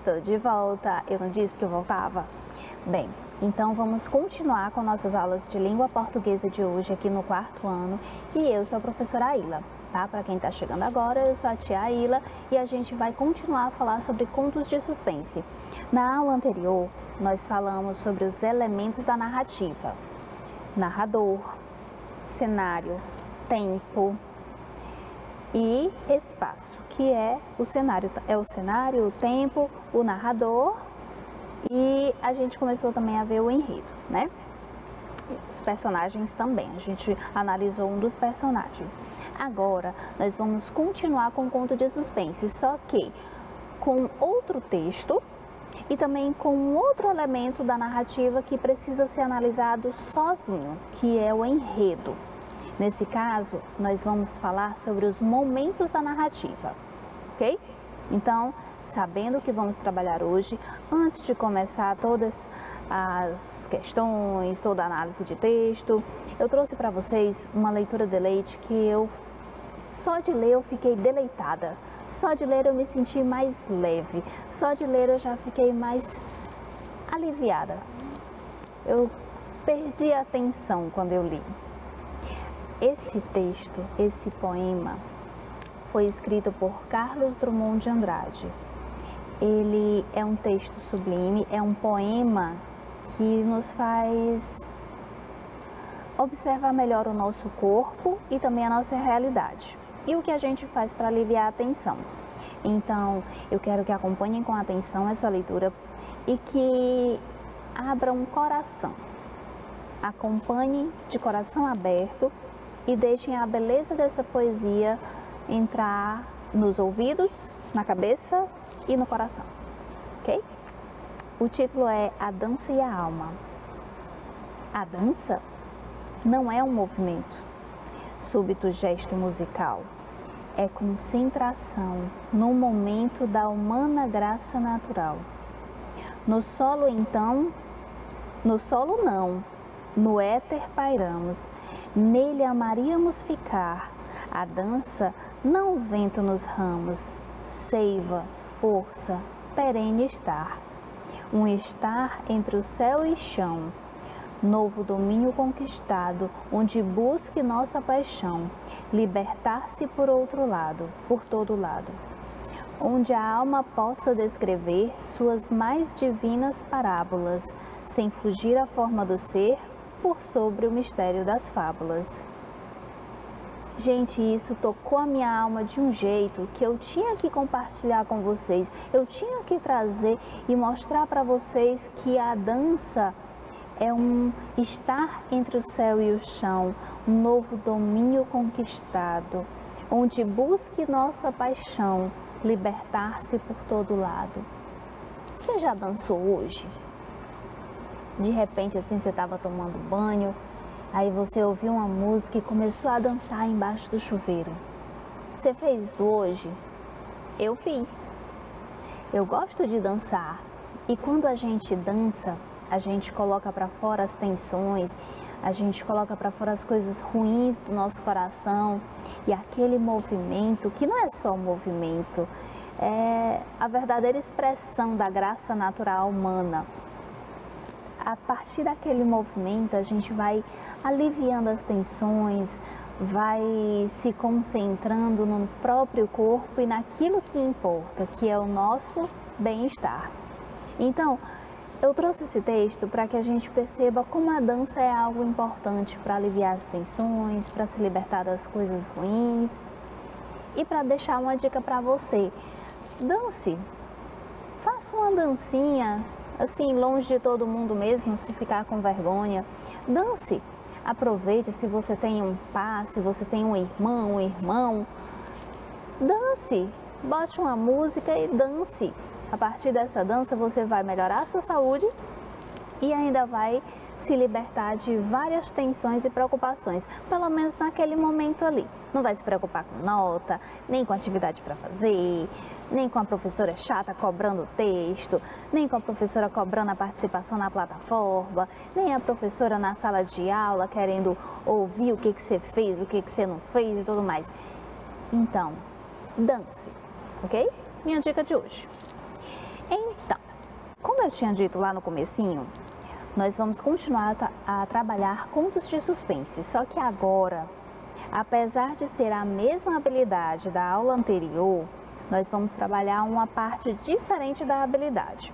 Estou de volta. Eu não disse que eu voltava? Bem, então vamos continuar com nossas aulas de língua portuguesa de hoje aqui no quarto ano e eu sou a professora Aila, tá? Para quem está chegando agora, eu sou a tia Aila e a gente vai continuar a falar sobre contos de suspense. Na aula anterior, nós falamos sobre os elementos da narrativa: narrador, cenário, tempo, e espaço, que é o cenário, é o cenário, o tempo, o narrador e a gente começou também a ver o enredo, né? Os personagens também, a gente analisou um dos personagens. Agora nós vamos continuar com o conto de suspense, só que com outro texto e também com outro elemento da narrativa que precisa ser analisado sozinho, que é o enredo. Nesse caso, nós vamos falar sobre os momentos da narrativa, ok? Então, sabendo o que vamos trabalhar hoje, antes de começar todas as questões, toda a análise de texto, eu trouxe para vocês uma leitura de leite que eu, só de ler eu fiquei deleitada, só de ler eu me senti mais leve, só de ler eu já fiquei mais aliviada. Eu perdi a atenção quando eu li. Esse texto, esse poema, foi escrito por Carlos Drummond de Andrade. Ele é um texto sublime, é um poema que nos faz observar melhor o nosso corpo e também a nossa realidade. E o que a gente faz para aliviar a tensão. Então, eu quero que acompanhem com atenção essa leitura e que abram um coração. Acompanhem de coração aberto e deixem a beleza dessa poesia entrar nos ouvidos, na cabeça e no coração, ok? O título é A Dança e a Alma. A dança não é um movimento, súbito gesto musical. É concentração no momento da humana graça natural. No solo, então, no solo não, no éter pairamos Nele amaríamos ficar. A dança, não o vento nos ramos, seiva, força, perene estar. Um estar entre o céu e chão, novo domínio conquistado, onde busque nossa paixão, libertar-se por outro lado, por todo lado. Onde a alma possa descrever suas mais divinas parábolas, sem fugir à forma do ser por sobre o mistério das fábulas. Gente, isso tocou a minha alma de um jeito que eu tinha que compartilhar com vocês. Eu tinha que trazer e mostrar para vocês que a dança é um estar entre o céu e o chão, um novo domínio conquistado, onde busque nossa paixão libertar-se por todo lado. Você já dançou hoje? De repente assim você estava tomando banho, aí você ouviu uma música e começou a dançar embaixo do chuveiro. Você fez isso hoje? Eu fiz. Eu gosto de dançar e quando a gente dança, a gente coloca para fora as tensões, a gente coloca para fora as coisas ruins do nosso coração e aquele movimento, que não é só movimento, é a verdadeira expressão da graça natural humana a partir daquele movimento, a gente vai aliviando as tensões, vai se concentrando no próprio corpo e naquilo que importa, que é o nosso bem-estar. Então, eu trouxe esse texto para que a gente perceba como a dança é algo importante para aliviar as tensões, para se libertar das coisas ruins e para deixar uma dica para você. Dance. Faça uma dancinha assim, longe de todo mundo mesmo, se ficar com vergonha. Dance. Aproveite se você tem um pai, se você tem um irmão, um irmão. Dance. Bote uma música e dance. A partir dessa dança você vai melhorar a sua saúde e ainda vai se libertar de várias tensões e preocupações, pelo menos naquele momento ali. Não vai se preocupar com nota, nem com atividade para fazer, nem com a professora chata cobrando o texto, nem com a professora cobrando a participação na plataforma, nem a professora na sala de aula querendo ouvir o que, que você fez, o que, que você não fez e tudo mais. Então, dance, ok? Minha dica de hoje. Então, como eu tinha dito lá no comecinho, nós vamos continuar a, trabalhar contos de suspense, só que agora, apesar de ser a mesma habilidade da aula anterior, nós vamos trabalhar uma parte diferente da habilidade.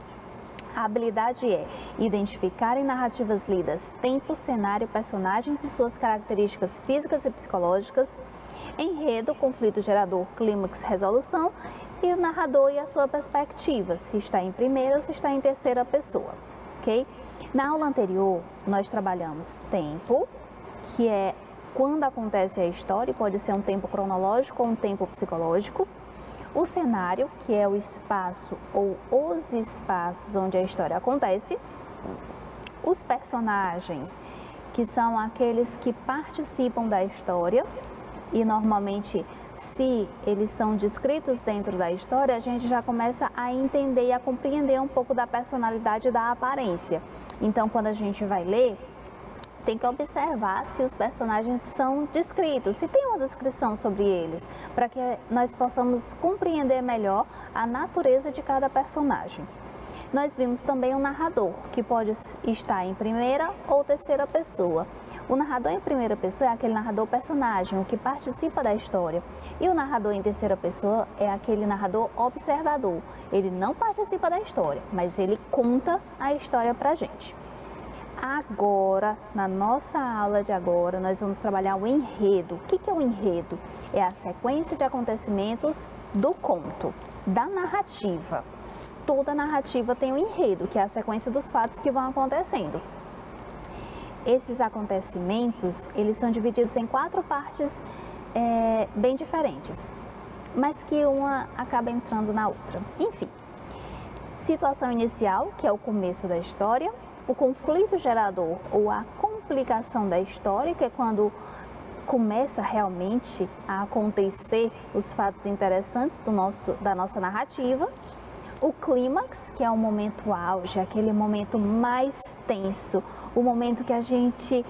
A habilidade é identificar em narrativas lidas tempo, cenário, personagens e suas características físicas e psicológicas, enredo, conflito gerador, clímax, resolução e o narrador e a sua perspectiva, se está em primeira ou se está em terceira pessoa, ok? Na aula anterior, nós trabalhamos tempo, que é quando acontece a história, pode ser um tempo cronológico ou um tempo psicológico. O cenário, que é o espaço ou os espaços onde a história acontece. Os personagens, que são aqueles que participam da história e normalmente se eles são descritos dentro da história, a gente já começa a entender e a compreender um pouco da personalidade e da aparência. Então, quando a gente vai ler, tem que observar se os personagens são descritos, se tem uma descrição sobre eles, para que nós possamos compreender melhor a natureza de cada personagem. Nós vimos também o narrador, que pode estar em primeira ou terceira pessoa. O narrador em primeira pessoa é aquele narrador personagem, o que participa da história. E o narrador em terceira pessoa é aquele narrador observador. Ele não participa da história, mas ele conta a história pra gente. Agora, na nossa aula de agora, nós vamos trabalhar o enredo. O que é o enredo? É a sequência de acontecimentos do conto, da narrativa. Toda narrativa tem um enredo, que é a sequência dos fatos que vão acontecendo. Esses acontecimentos, eles são divididos em quatro partes é, bem diferentes, mas que uma acaba entrando na outra. Enfim, situação inicial, que é o começo da história, o conflito gerador ou a complicação da história, que é quando começa realmente a acontecer os fatos interessantes do nosso, da nossa narrativa, o clímax, que é o momento auge, aquele momento mais tenso, o momento que a gente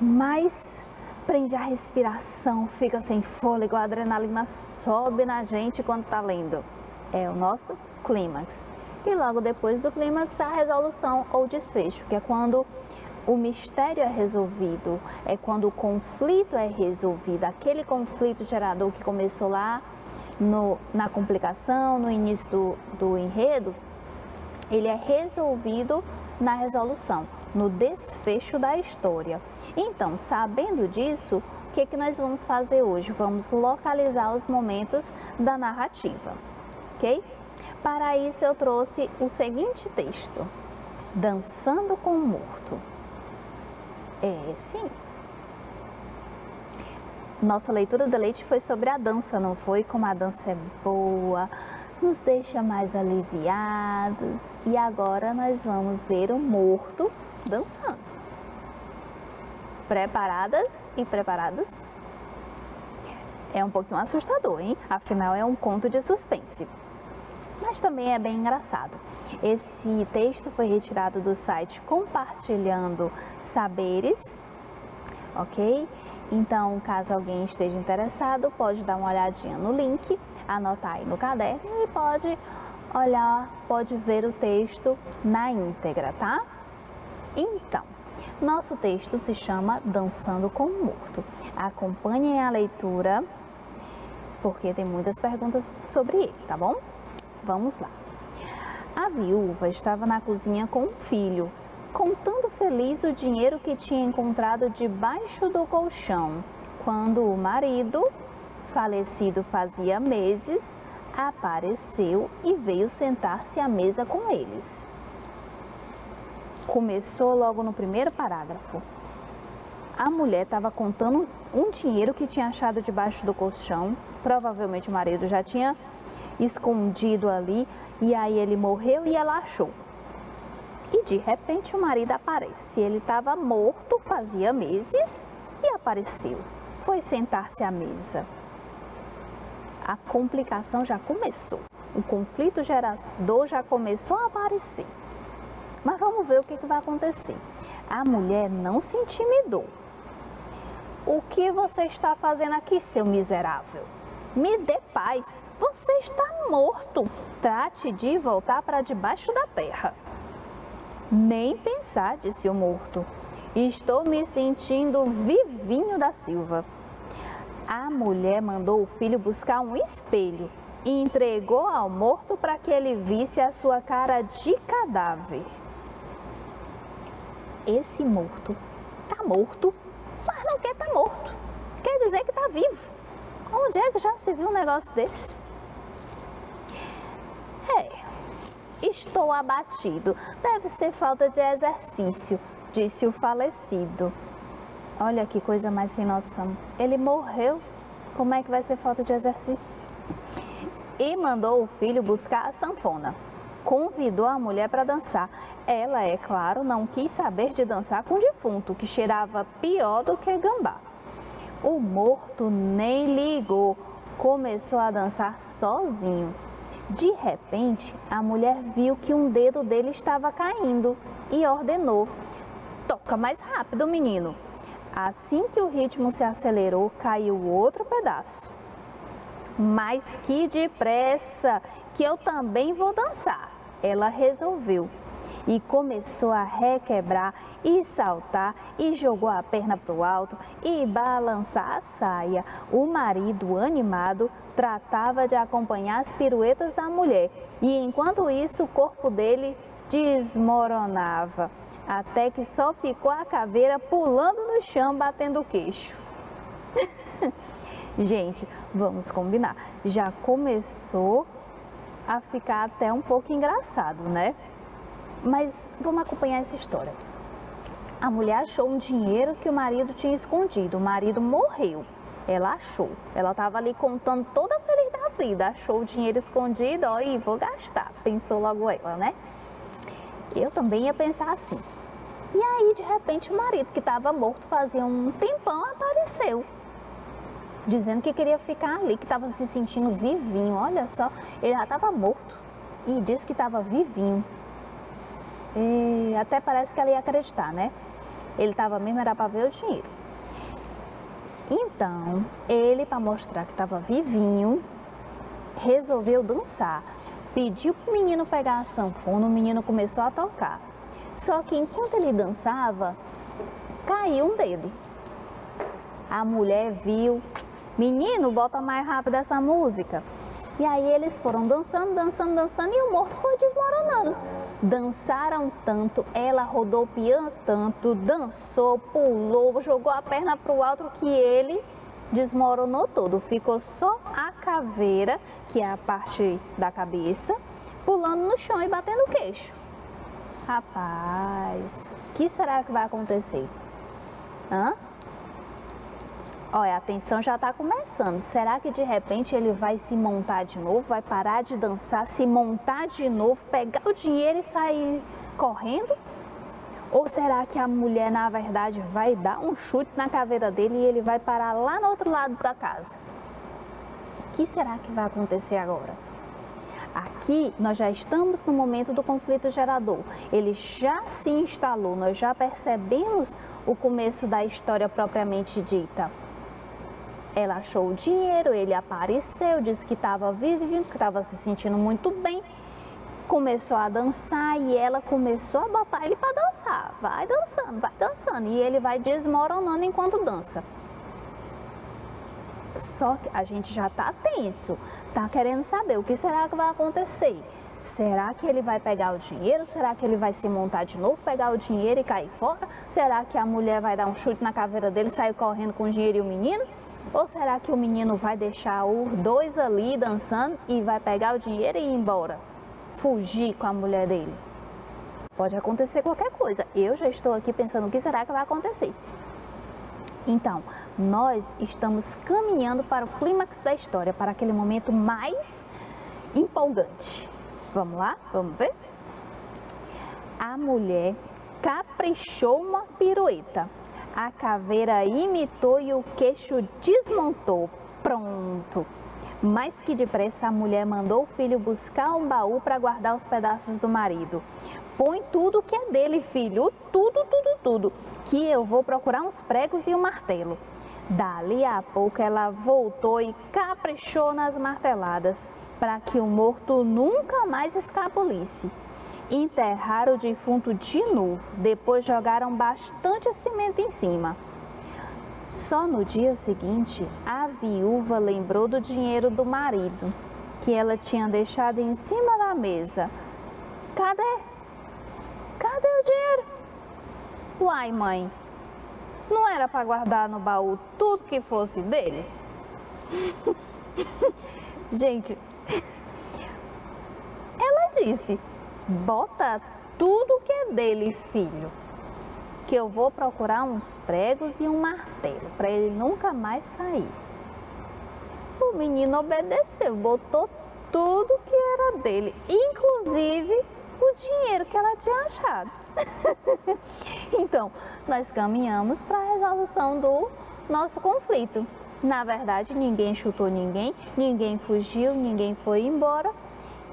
mais prende a respiração, fica sem fôlego, a adrenalina sobe na gente quando está lendo. É o nosso clímax. E logo depois do clímax, a resolução ou desfecho, que é quando o mistério é resolvido, é quando o conflito é resolvido, aquele conflito gerador que começou lá no, na complicação, no início do, do enredo, ele é resolvido na resolução, no desfecho da história. Então, sabendo disso, o que, que nós vamos fazer hoje? Vamos localizar os momentos da narrativa, ok? Para isso eu trouxe o seguinte texto, Dançando com o Morto. É, sim, nossa leitura de leite foi sobre a dança, não foi? Como a dança é boa, nos deixa mais aliviados. E agora nós vamos ver o morto dançando. Preparadas e preparados? É um pouquinho assustador, hein? Afinal, é um conto de suspense. Mas também é bem engraçado. Esse texto foi retirado do site Compartilhando Saberes, ok? Então, caso alguém esteja interessado, pode dar uma olhadinha no link, anotar aí no caderno e pode olhar, pode ver o texto na íntegra, tá? Então, nosso texto se chama Dançando com o Morto. Acompanhem a leitura, porque tem muitas perguntas sobre ele, tá bom? Vamos lá. A viúva estava na cozinha com um filho contando feliz o dinheiro que tinha encontrado debaixo do colchão, quando o marido, falecido fazia meses, apareceu e veio sentar-se à mesa com eles. Começou logo no primeiro parágrafo. A mulher estava contando um dinheiro que tinha achado debaixo do colchão. Provavelmente o marido já tinha escondido ali e aí ele morreu e ela achou. De repente o marido aparece. Ele estava morto fazia meses e apareceu. Foi sentar-se à mesa. A complicação já começou. O conflito gerador já começou a aparecer. Mas vamos ver o que, que vai acontecer. A mulher não se intimidou. O que você está fazendo aqui, seu miserável? Me dê paz. Você está morto. trate de voltar para debaixo da terra. Nem pensar, disse o morto. Estou me sentindo vivinho da Silva. A mulher mandou o filho buscar um espelho e entregou ao morto para que ele visse a sua cara de cadáver. Esse morto tá morto, mas não quer tá morto. Quer dizer que tá vivo. Onde é que já se viu um negócio desse? É, estou abatido. Deve ser falta de exercício, disse o falecido. Olha que coisa mais sem noção. Ele morreu. Como é que vai ser falta de exercício? E mandou o filho buscar a sanfona. Convidou a mulher para dançar. Ela, é claro, não quis saber de dançar com o defunto, que cheirava pior do que gambá. O morto nem ligou, começou a dançar sozinho. De repente, a mulher viu que um dedo dele estava caindo e ordenou: Toca mais rápido, menino. Assim que o ritmo se acelerou, caiu outro pedaço. Mas que depressa, que eu também vou dançar. Ela resolveu e começou a requebrar e saltar e jogou a perna para o alto e balançar a saia. O marido, animado, tratava de acompanhar as piruetas da mulher e enquanto isso o corpo dele desmoronava até que só ficou a caveira pulando no chão, batendo o queixo. Gente, vamos combinar. Já começou a ficar até um pouco engraçado, né? Mas vamos acompanhar essa história. A mulher achou um dinheiro que o marido tinha escondido. O marido morreu. Ela achou. Ela estava ali contando toda feliz da vida. Achou o dinheiro escondido, ó, e vou gastar. Pensou logo ela, né? Eu também ia pensar assim. E aí, de repente, o marido que estava morto fazia um tempão apareceu. Dizendo que queria ficar ali, que estava se sentindo vivinho. Olha só, ele já estava morto e disse que estava vivinho. E até parece que ela ia acreditar, né? Ele estava mesmo, era para ver o dinheiro. Então, ele, para mostrar que estava vivinho, resolveu dançar. Pediu para o menino pegar a sanfona, o menino começou a tocar. Só que enquanto ele dançava, caiu um dedo. A mulher viu, menino, bota mais rápido essa música. E aí eles foram dançando, dançando, dançando e o morto foi desmoronando. Dançaram tanto, ela rodopiando tanto, dançou, pulou, jogou a perna para o alto que ele desmoronou todo. Ficou só a caveira, que é a parte da cabeça, pulando no chão e batendo o queixo. Rapaz, o que será que vai acontecer? Hã? Olha, a tensão já está começando. Será que de repente ele vai se montar de novo, vai parar de dançar, se montar de novo, pegar o dinheiro e sair correndo? Ou será que a mulher, na verdade, vai dar um chute na caveira dele e ele vai parar lá no outro lado da casa? O que será que vai acontecer agora? Aqui nós já estamos no momento do conflito gerador. Ele já se instalou, nós já percebemos o começo da história propriamente dita. Ela achou o dinheiro, ele apareceu, disse que estava vivo, que estava se sentindo muito bem. Começou a dançar e ela começou a botar ele para dançar. Vai dançando, vai dançando. E ele vai desmoronando enquanto dança. Só que a gente já está tenso, está querendo saber o que será que vai acontecer. Será que ele vai pegar o dinheiro? Será que ele vai se montar de novo, pegar o dinheiro e cair fora? Será que a mulher vai dar um chute na caveira dele sair correndo com o dinheiro e o menino? Ou será que o menino vai deixar os dois ali dançando e vai pegar o dinheiro e ir embora? Fugir com a mulher dele? Pode acontecer qualquer coisa. Eu já estou aqui pensando o que será que vai acontecer. Então, nós estamos caminhando para o clímax da história, para aquele momento mais empolgante. Vamos lá? Vamos ver? A mulher caprichou uma pirueta. A caveira imitou e o queixo desmontou. Pronto! Mais que depressa, a mulher mandou o filho buscar um baú para guardar os pedaços do marido. Põe tudo que é dele, filho, tudo, tudo, tudo, que eu vou procurar uns pregos e um martelo. Dali a pouco ela voltou e caprichou nas marteladas para que o morto nunca mais escapulisse. Enterraram o defunto de novo, depois jogaram bastante cimento em cima. Só no dia seguinte, a viúva lembrou do dinheiro do marido, que ela tinha deixado em cima da mesa. Cadê? Cadê o dinheiro? Uai, mãe, não era para guardar no baú tudo que fosse dele? Gente, ela disse: bota tudo que é dele, filho que eu vou procurar uns pregos e um martelo para ele nunca mais sair. O menino obedeceu, botou tudo que era dele, inclusive o dinheiro que ela tinha achado. então, nós caminhamos para a resolução do nosso conflito. Na verdade, ninguém chutou ninguém, ninguém fugiu, ninguém foi embora.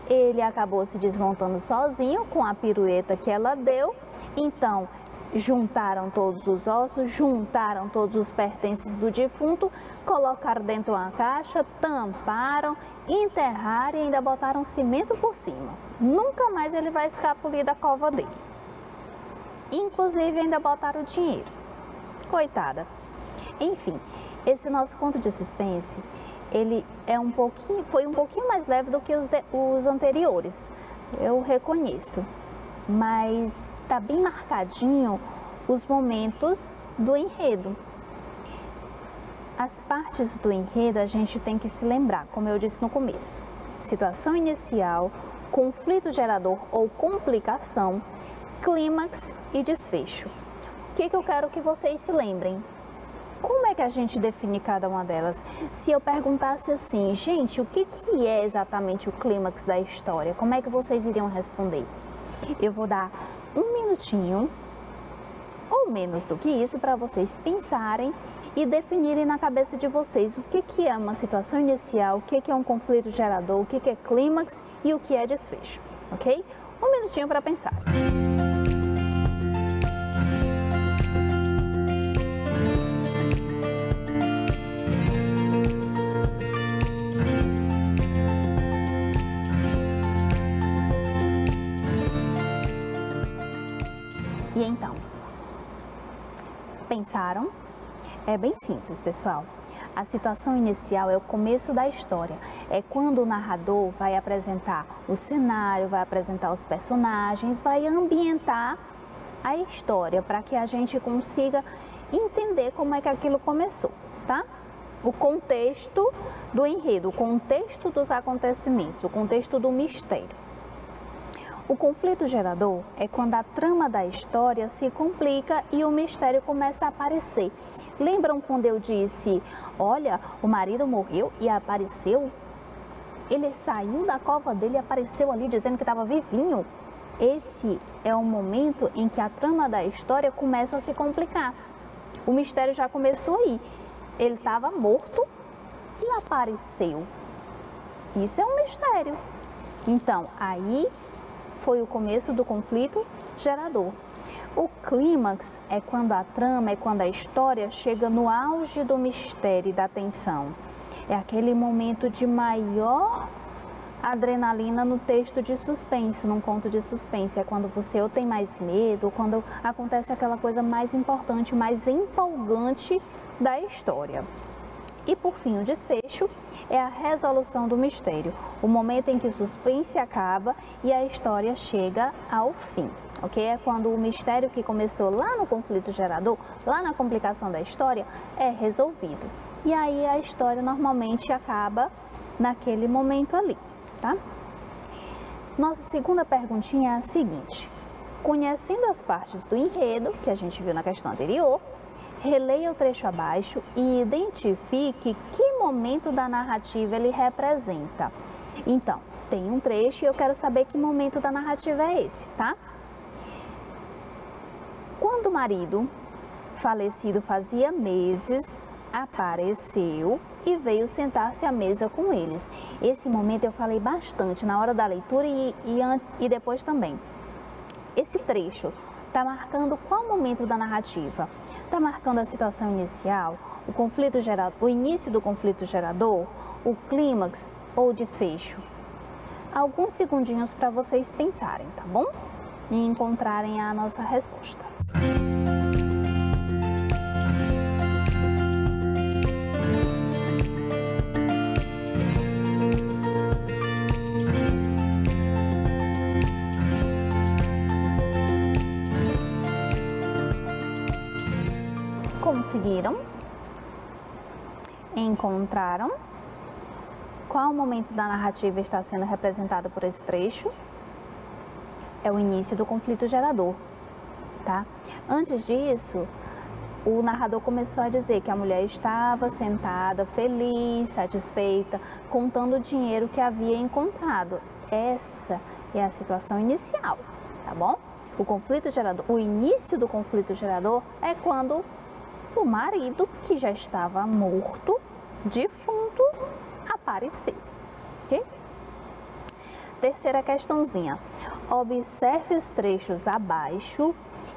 Ele acabou se desmontando sozinho com a pirueta que ela deu. Então, juntaram todos os ossos, juntaram todos os pertences do defunto, colocaram dentro de uma caixa, tamparam, enterraram e ainda botaram cimento por cima. Nunca mais ele vai escapulir da cova dele. Inclusive ainda botaram o dinheiro. Coitada. Enfim, esse nosso conto de suspense, ele é um pouquinho, foi um pouquinho mais leve do que os, de, os anteriores. Eu reconheço. Mas está bem marcadinho os momentos do enredo. As partes do enredo a gente tem que se lembrar, como eu disse no começo: situação inicial, conflito gerador ou complicação, clímax e desfecho. O que, que eu quero que vocês se lembrem? Como é que a gente define cada uma delas? Se eu perguntasse assim, gente, o que, que é exatamente o clímax da história? Como é que vocês iriam responder? Eu vou dar um minutinho ou menos do que isso para vocês pensarem e definirem na cabeça de vocês o que, que é uma situação inicial, o que, que é um conflito gerador, o que, que é clímax e o que é desfecho, ok? Um minutinho para pensar. E então? Pensaram? É bem simples, pessoal. A situação inicial é o começo da história. É quando o narrador vai apresentar o cenário, vai apresentar os personagens, vai ambientar a história para que a gente consiga entender como é que aquilo começou, tá? O contexto do enredo, o contexto dos acontecimentos, o contexto do mistério. O conflito gerador é quando a trama da história se complica e o mistério começa a aparecer. Lembram quando eu disse: Olha, o marido morreu e apareceu? Ele saiu da cova dele e apareceu ali dizendo que estava vivinho. Esse é o momento em que a trama da história começa a se complicar. O mistério já começou aí. Ele estava morto e apareceu. Isso é um mistério. Então, aí foi o começo do conflito gerador. O clímax é quando a trama, é quando a história chega no auge do mistério e da tensão. É aquele momento de maior adrenalina no texto de suspense, num conto de suspense. É quando você ou tem mais medo, quando acontece aquela coisa mais importante, mais empolgante da história. E por fim, o desfecho é a resolução do mistério, o momento em que o suspense acaba e a história chega ao fim. Ok? É quando o mistério que começou lá no conflito gerador, lá na complicação da história, é resolvido. E aí a história normalmente acaba naquele momento ali, tá? Nossa segunda perguntinha é a seguinte: conhecendo as partes do enredo que a gente viu na questão anterior, Releia o trecho abaixo e identifique que momento da narrativa ele representa. Então, tem um trecho e eu quero saber que momento da narrativa é esse, tá? Quando o marido falecido fazia meses, apareceu e veio sentar-se à mesa com eles. Esse momento eu falei bastante na hora da leitura e, e, e depois também. Esse trecho está marcando qual momento da narrativa? Está marcando a situação inicial, o conflito gerador, o início do conflito gerador, o clímax ou o desfecho? Alguns segundinhos para vocês pensarem, tá bom? E encontrarem a nossa resposta. Conseguiram? Encontraram? Qual momento da narrativa está sendo representado por esse trecho? É o início do conflito gerador, tá? Antes disso, o narrador começou a dizer que a mulher estava sentada, feliz, satisfeita, contando o dinheiro que havia encontrado. Essa é a situação inicial, tá bom? O conflito gerador, o início do conflito gerador é quando o marido, que já estava morto, defunto, apareceu. Ok? Terceira questãozinha. Observe os trechos abaixo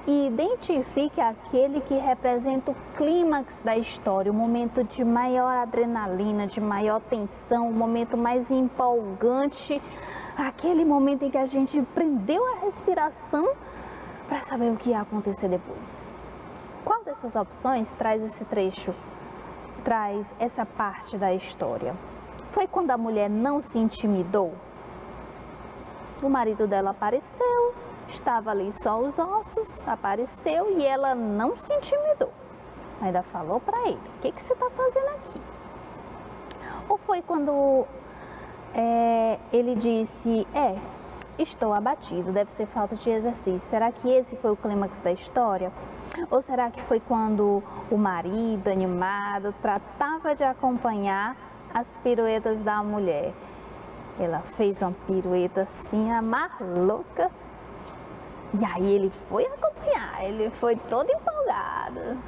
e identifique aquele que representa o clímax da história, o momento de maior adrenalina, de maior tensão, o momento mais empolgante, aquele momento em que a gente prendeu a respiração para saber o que ia acontecer depois. Qual dessas opções traz esse trecho, traz essa parte da história? Foi quando a mulher não se intimidou? O marido dela apareceu, estava ali só os ossos, apareceu e ela não se intimidou. Ainda falou para ele: O que, que você está fazendo aqui? Ou foi quando é, ele disse: É, estou abatido, deve ser falta de exercício. Será que esse foi o clímax da história? Ou será que foi quando o marido, animado, tratava de acompanhar as piruetas da mulher? Ela fez uma pirueta assim, a mais louca. E aí ele foi acompanhar, ele foi todo empolgado.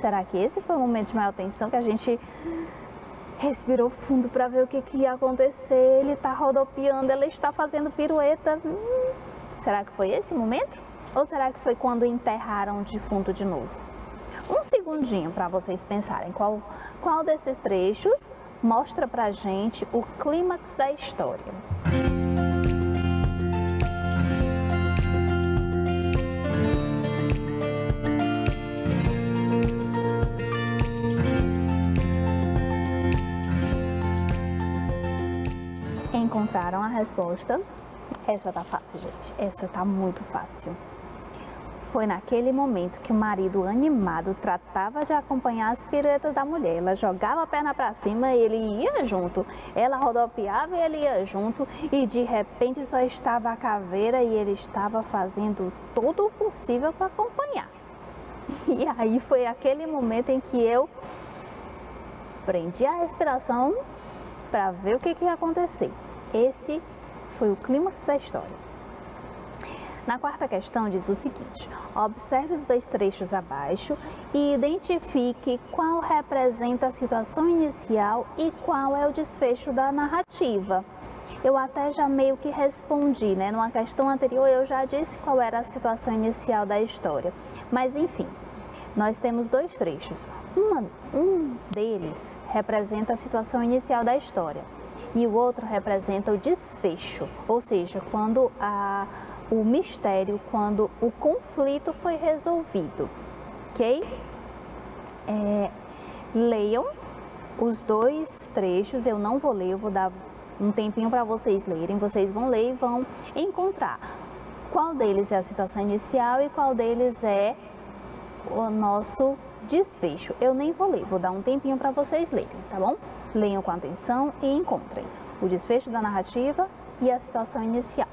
Será que esse foi o momento de maior tensão que a gente respirou fundo para ver o que, que, ia acontecer? Ele está rodopiando, ela está fazendo pirueta. Hum, será que foi esse momento? Ou será que foi quando enterraram o defunto de novo? Um segundinho para vocês pensarem qual, qual desses trechos mostra pra gente o clímax da história. Encontraram a resposta? Essa tá fácil, gente. Essa tá muito fácil. Foi naquele momento que o marido animado tratava de acompanhar as piruetas da mulher. Ela jogava a perna para cima e ele ia junto. Ela rodopiava e ele ia junto. E de repente só estava a caveira e ele estava fazendo todo o possível para acompanhar. E aí foi aquele momento em que eu prendi a respiração para ver o que, que ia acontecer. Esse foi o clímax da história. Na quarta questão diz o seguinte: observe os dois trechos abaixo e identifique qual representa a situação inicial e qual é o desfecho da narrativa. Eu até já meio que respondi, né? Numa questão anterior eu já disse qual era a situação inicial da história. Mas enfim, nós temos dois trechos. Uma, um deles representa a situação inicial da história e o outro representa o desfecho, ou seja, quando a o mistério quando o conflito foi resolvido, ok? É, leiam os dois trechos, eu não vou ler, eu vou dar um tempinho para vocês lerem, vocês vão ler e vão encontrar qual deles é a situação inicial e qual deles é o nosso desfecho. Eu nem vou ler, vou dar um tempinho para vocês lerem, tá bom? Leiam com atenção e encontrem o desfecho da narrativa e a situação inicial.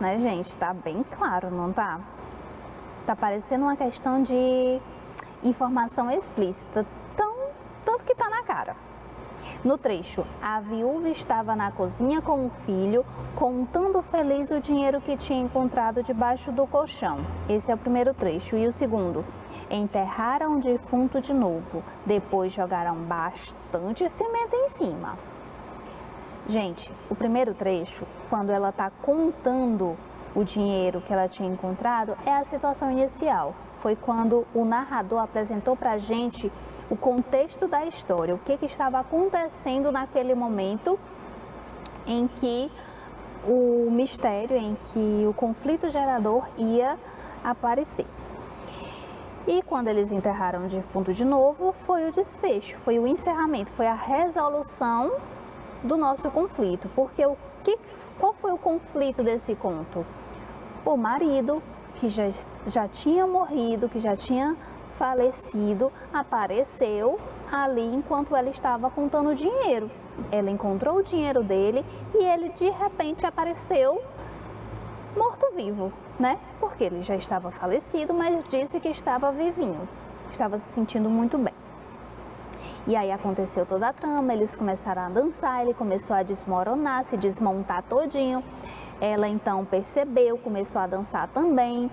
Né, gente? Tá bem claro, não tá? Tá parecendo uma questão de informação explícita, tão, tanto que tá na cara. No trecho, a viúva estava na cozinha com o filho, contando feliz o dinheiro que tinha encontrado debaixo do colchão. Esse é o primeiro trecho. E o segundo, enterraram o defunto de novo, depois jogaram bastante cimento em cima. Gente, o primeiro trecho, quando ela está contando o dinheiro que ela tinha encontrado, é a situação inicial. Foi quando o narrador apresentou para a gente o contexto da história, o que, que estava acontecendo naquele momento em que o mistério, em que o conflito gerador ia aparecer. E quando eles enterraram o defunto de novo, foi o desfecho, foi o encerramento, foi a resolução do nosso conflito. Porque o que, qual foi o conflito desse conto? O marido, que já, já tinha morrido, que já tinha falecido apareceu ali enquanto ela estava contando o dinheiro. Ela encontrou o dinheiro dele e ele de repente apareceu morto-vivo, né? Porque ele já estava falecido, mas disse que estava vivinho, estava se sentindo muito bem. E aí aconteceu toda a trama, eles começaram a dançar, ele começou a desmoronar, se desmontar todinho. Ela então percebeu, começou a dançar também.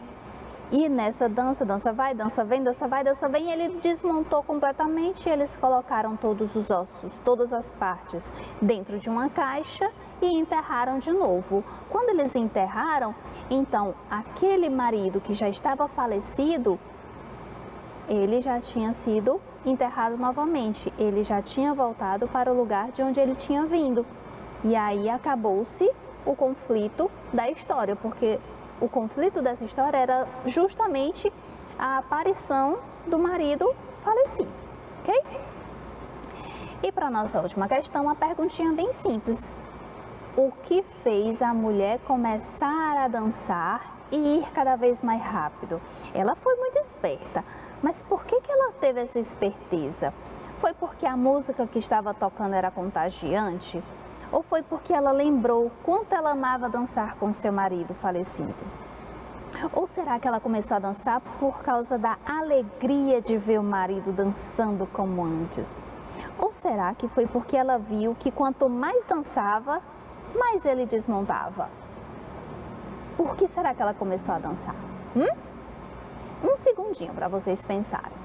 E nessa dança, dança vai, dança vem, dança vai, dança vem, ele desmontou completamente. Eles colocaram todos os ossos, todas as partes dentro de uma caixa e enterraram de novo. Quando eles enterraram, então aquele marido que já estava falecido, ele já tinha sido enterrado novamente. Ele já tinha voltado para o lugar de onde ele tinha vindo. E aí acabou-se o conflito da história, porque o conflito dessa história era justamente a aparição do marido falecido, ok? E para nossa última questão, uma perguntinha bem simples. O que fez a mulher começar a dançar e ir cada vez mais rápido? Ela foi muito esperta, mas por que, que ela teve essa esperteza? Foi porque a música que estava tocando era contagiante? Ou foi porque ela lembrou quanto ela amava dançar com seu marido falecido? Ou será que ela começou a dançar por causa da alegria de ver o marido dançando como antes? Ou será que foi porque ela viu que quanto mais dançava, mais ele desmontava? Por que será que ela começou a dançar? Hum? Um segundinho para vocês pensarem.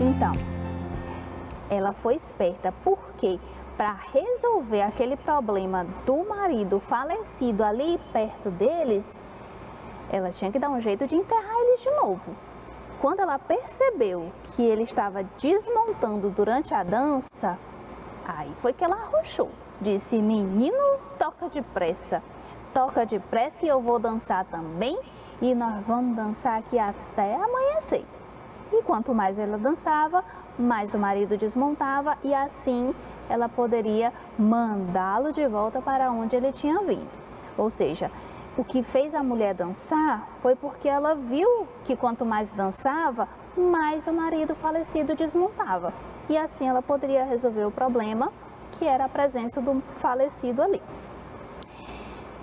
Então, ela foi esperta porque para resolver aquele problema do marido falecido ali perto deles, ela tinha que dar um jeito de enterrar ele de novo. Quando ela percebeu que ele estava desmontando durante a dança, aí foi que ela arrochou. Disse: Menino, toca depressa, toca depressa e eu vou dançar também. E nós vamos dançar aqui até amanhecer. E quanto mais ela dançava, mais o marido desmontava e assim ela poderia mandá-lo de volta para onde ele tinha vindo. Ou seja, o que fez a mulher dançar foi porque ela viu que quanto mais dançava, mais o marido falecido desmontava. E assim ela poderia resolver o problema que era a presença do falecido ali.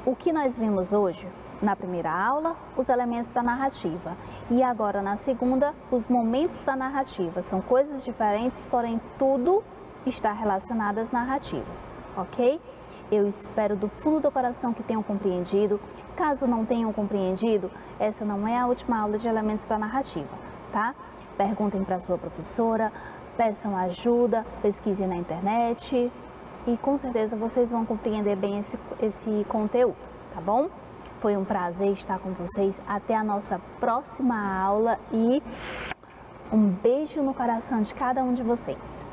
O que nós vimos hoje na primeira aula, os elementos da narrativa. E agora, na segunda, os momentos da narrativa. São coisas diferentes, porém, tudo está relacionado às narrativas, ok? Eu espero do fundo do coração que tenham compreendido. Caso não tenham compreendido, essa não é a última aula de elementos da narrativa, tá? Perguntem para sua professora, peçam ajuda, pesquisem na internet e com certeza vocês vão compreender bem esse, esse conteúdo, tá bom? Foi um prazer estar com vocês. Até a nossa próxima aula e um beijo no coração de cada um de vocês.